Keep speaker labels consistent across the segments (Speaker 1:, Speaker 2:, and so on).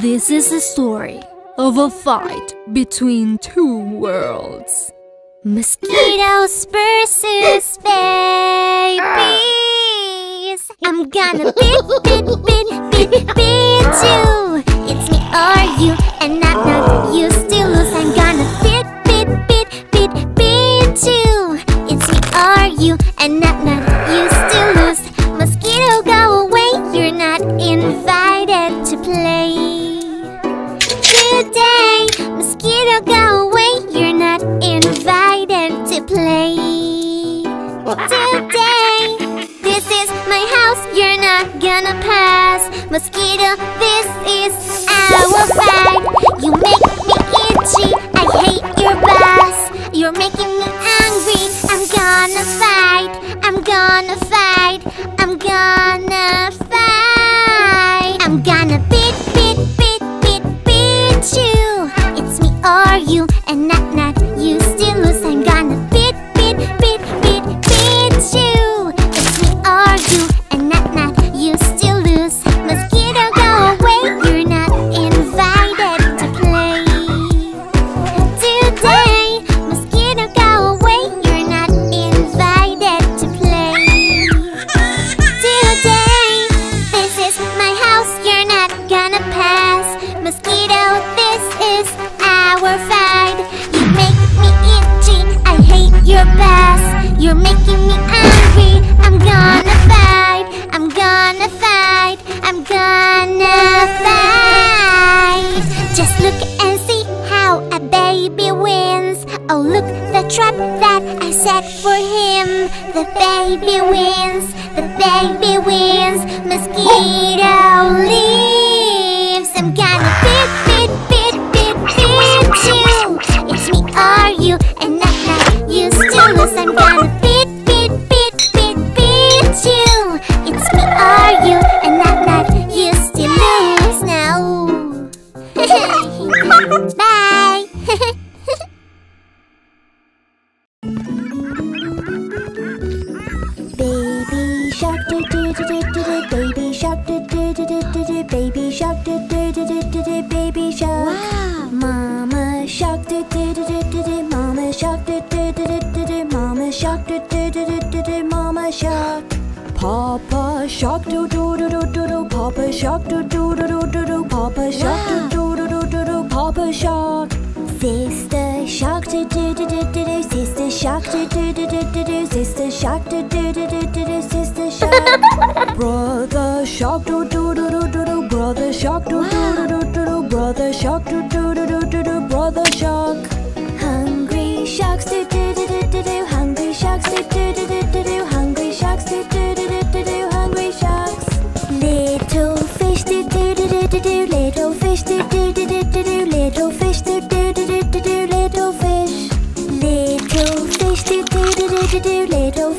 Speaker 1: This is the story of a fight between two worlds.
Speaker 2: Mosquitoes versus babies. I'm gonna bit, bit, bit, bit, bit you. It's me or you, and not not you still lose. I'm Mosquito, baby wins. The baby wins. Mosquito leaves. I'm gonna beat, beat, beat, beat, beat you. It's me or you, and not not you still lose. I'm gonna beat, beat, beat, beat, beat you. It's me or you, and not not you still lose now.
Speaker 3: Mama shark mama shark mama shark Papa shark do do do do do Papa shark do do do do do Papa shark do do do do do Papa shark Sister shark do do do Sister shark do do do Sister shark Sister shark Brother shark do do do do do Brother shark do do do do do Brother shark do do do do do Brother shark sharks do do do do do do Hungry sharks do do do do do do Hungry sharks do do do do do do Hungry sharks Little fish do do do do do do Little fish do do do do do do Little fish do do do do do do Little fish Little fish do do do do do do Little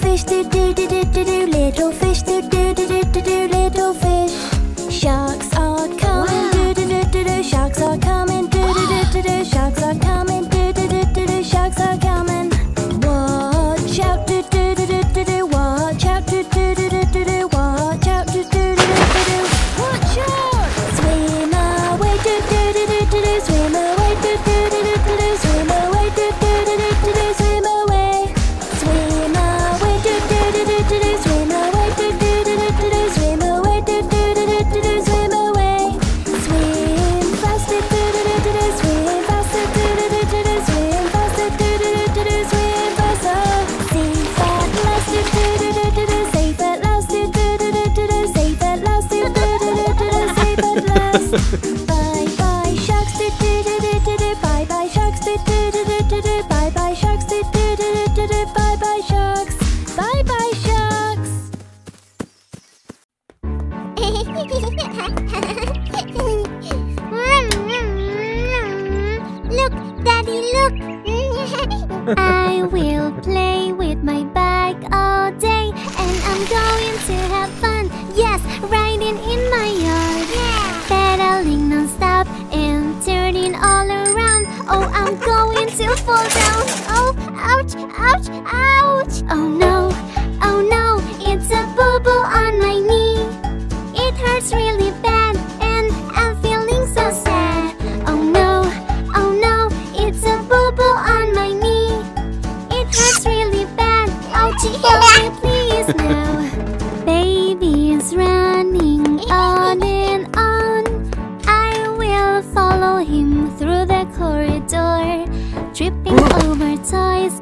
Speaker 2: I will play with my bike all day, and I'm going to have fun. Yes, riding in my yard, pedaling non-stop and turning all around. Oh, I'm going to fall down. Oh, ouch, ouch, ouch. Oh no, us now. Baby's running on and
Speaker 4: on. I will follow him through the corridor, tripping over toys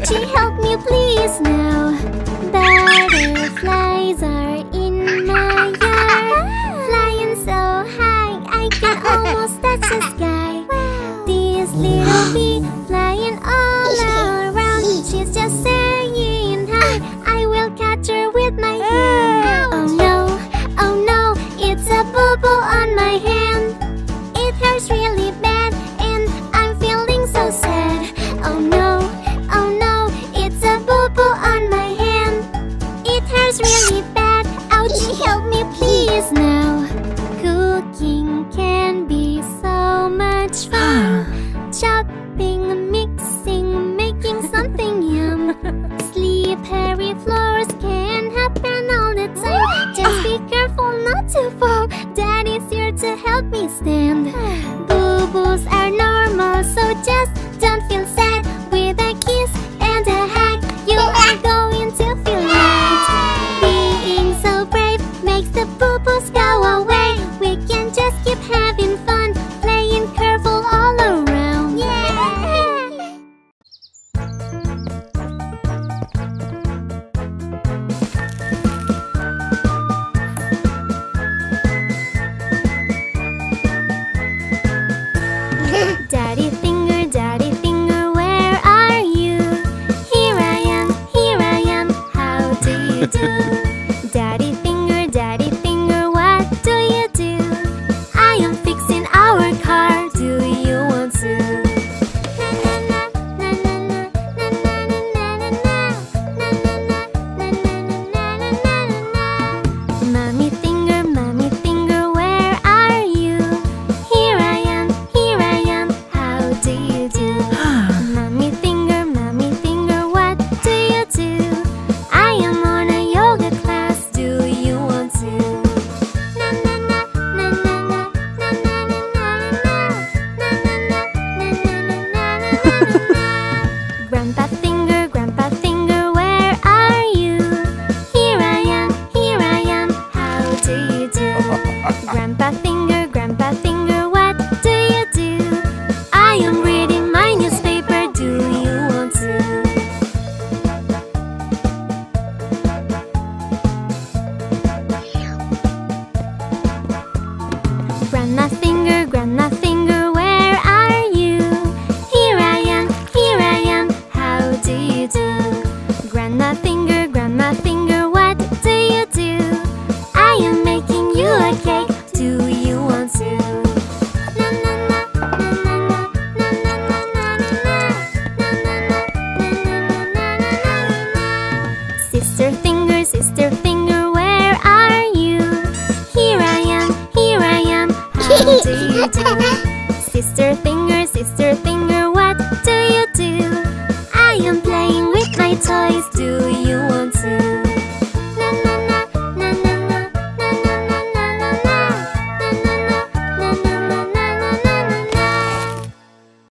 Speaker 4: Archie, help me please now. to help me stand. Boo-boos are normal, so just